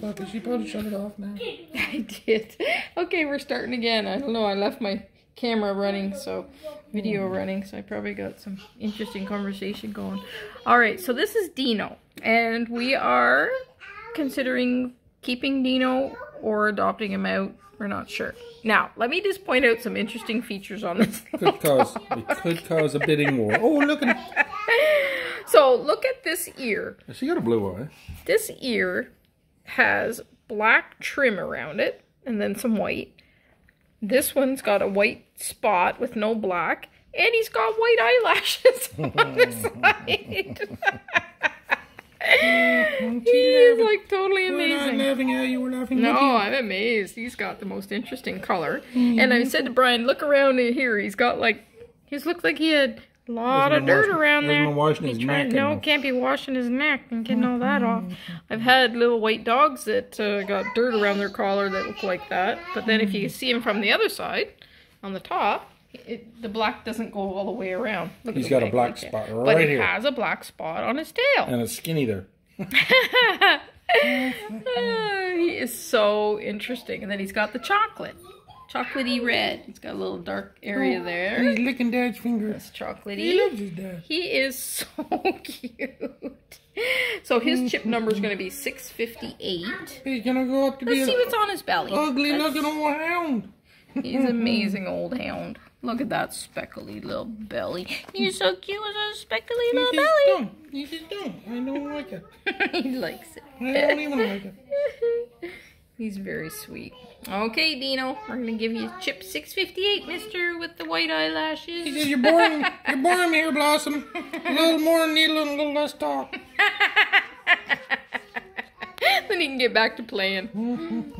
Fuck, she probably shut it off now. I did. Okay, we're starting again. I don't know. I left my camera running, so video running, so I probably got some interesting conversation going. All right, so this is Dino, and we are considering keeping Dino or adopting him out. We're not sure. Now, let me just point out some interesting features on this. Could cause it could cause a bidding war. Oh, look at So, look at this ear. She got a blue eye. This ear has black trim around it and then some white. This one's got a white spot with no black, and he's got white eyelashes on the side. he is like totally We're amazing. laughing at you. We're laughing No. I'm amazed. He's got the most interesting color. Mm-hmm. And I said to Brian, look around here. He's got like, he's looked like he had a lot of dirt washing- around there. washing He's his trying- neck no, can't be washing his neck and getting all that off. I've had little white dogs that uh, got dirt around their collar that look like that. But then if you see him from the other side, on the top, it, the black doesn't go all the way around. Look He's got a black right spot But right it here. has a black spot on his tail. And it's skinny there. Ah, he is so interesting. And then he's got the chocolate. Chocolatey red. He's got a little dark area oh, there. He's licking Dad's finger. It's He loves his dad. He is so cute. So his chip number is going to be 658. He's gonna go up to be Let's see what's on his belly. ugly Let's- looking old hound. He's an amazing old hound. Look at that speckly little belly. He's so cute with a speckly He's little just belly. dumb. He's just dumb. I don't like it. he likes it. I don't even like it. He's very sweet. Okay, Dino, we're gonna give you chip 658, Mister, with the white eyelashes. He says, you're boring, you're boring here, Blossom. A little more needle and a little less talk. then he can get back to playing.